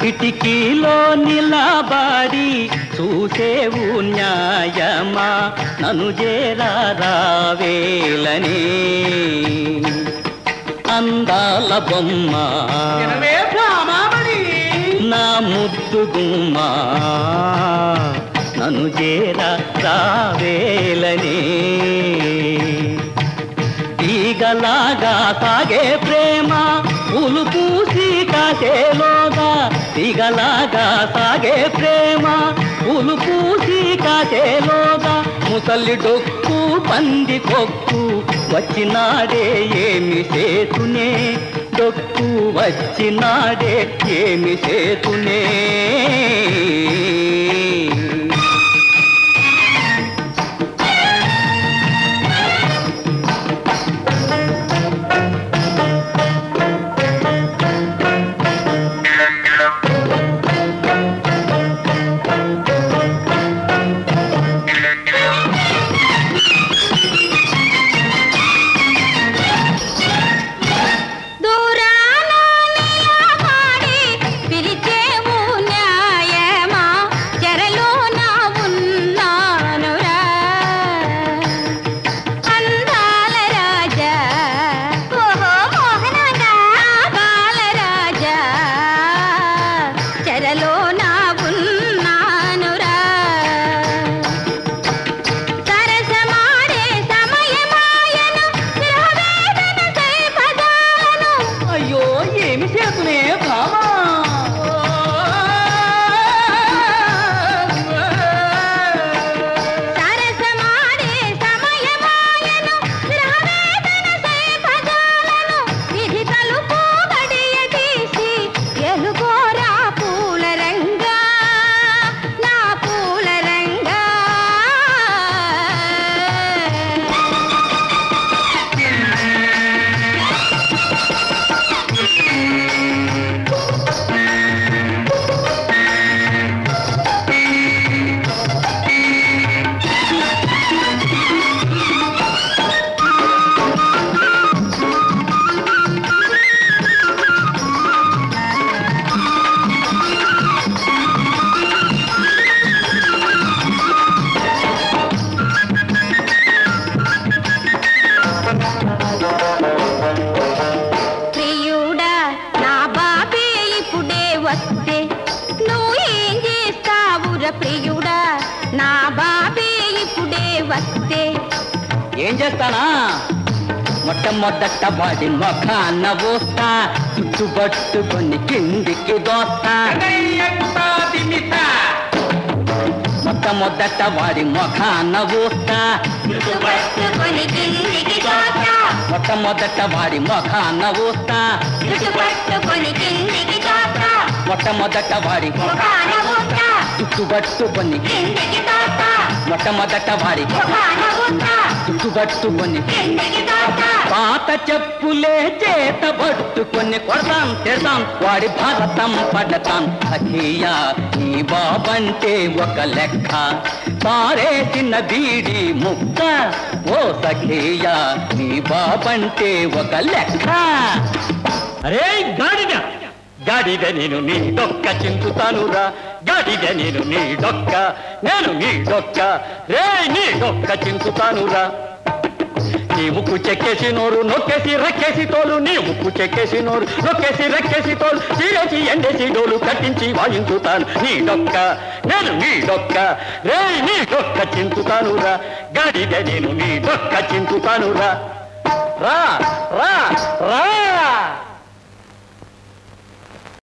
కిటికీలో నిలబడి చూసేవు న్యాయమా? నన్ను చేరావేలని అందాల బొమ్మ. నా ముద్దు గుమ్మ. చేరా రావేలని తీగలాగా సాగే ప్రేమ పూలు పూసి కాసేలోగా తీగలాగా సాగే ప్రేమ పూలు పూసి ముసలి డొక్కు పంది కొక్కు వచ్చినాడే ఏమి చేతునే? డొక్కు వచ్చినాడే ఏమి చేతునే? వస్తే ఏం చేస్తానా? మొట్టమొదట వాడి మొఖాన్న పోస్తా చుట్టుపట్టుకొని కిందికి దోస్తా. మొట్టమొదట వాడి మొఖాన్న పోస్తా మొట్టమొదట వాడి మొఖాన్న పోస్తా మొట్టమొదట వాడి ముఖాన చుట్టుపట్టుకొని కిందికి మొట్టమొదట వాడి చుట్టుబట్టుకొని పాత చెప్పులే చేత పట్టుకొని కొడతాం తిడతాం వాడి భారతం పడతాం. అఖియా నీ బాబంటే ఒక లెక్క. పారేసిన బీడి ముక్క. ఓ సఖియా నీ బాబంటే ఒక లెక్క. అరే గాడిద! గాడిద నేను నీ డొక్క చించుతానురా గాడిద నేను నీ డొక్క నేను నీ డొక్క రే నీ డొక్క చించుతానురా నీ ముక్కు చెక్కేసి నోరు నొక్కేసి రెక్కేసి తోలు. నీ ముక్కు చెక్కేసి నోరు నొక్కేసి రెక్కేసి తోలు. చీరేసి ఎండేసి డోలు కట్టించి వాయించుతాను. నీ డొక్క నేను నీ డొక్క రే నీ డొక్క చించుతానురా గాడిద నేను నీ డొక్క చించుతానురా రా రా రా.